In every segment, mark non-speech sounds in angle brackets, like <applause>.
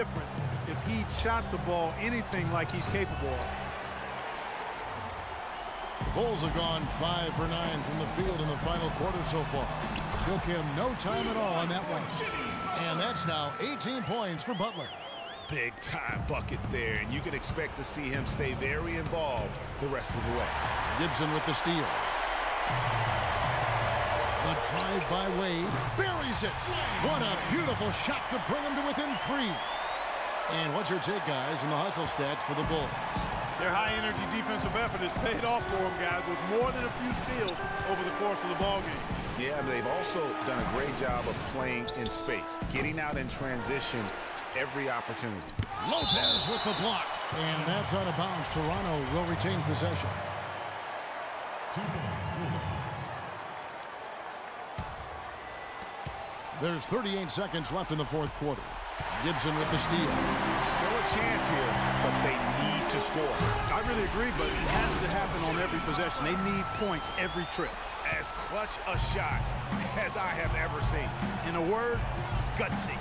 different if he'd shot the ball anything like he's capable of. The Bulls have gone five for nine from the field in the final quarter so far. Took him no time at all on that one. And that's now 18 points for Butler. Big time bucket there, and you can expect to see him stay very involved the rest of the way. Gibson with the steal. The drive by Wade buries it. What a beautiful shot to bring him to within three. And what's your take, guys, in the hustle stats for the Bulls? Their high-energy defensive effort has paid off for them, guys, with more than a few steals over the course of the ballgame. Yeah, they've also done a great job of playing in space, getting out in transition every opportunity. Lopez with the block. And that's out of bounds. Toronto will retain possession. Two points, There's 38 seconds left in the fourth quarter. Gibson with the steal. Still a chance here, but they need to score. I really agree, but it has to happen on every possession. They need points every trip. As clutch a shot as I have ever seen. In a word, gutsy.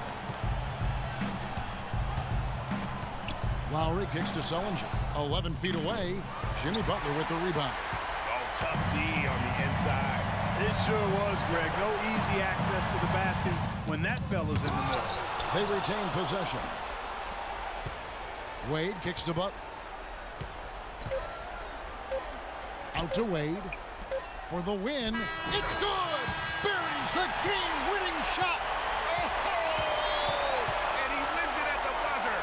Lowry kicks to Sullinger. 11 feet away. Jimmy Butler with the rebound. Oh, tough D on the inside. It sure was, Greg. No easy access to the basket when that fella's in the middle. They retain possession. Wade kicks the Butler. Out to Wade. For the win. It's good! Buries the game-winning shot! Oh! And he wins it at the buzzer!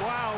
<laughs> wow.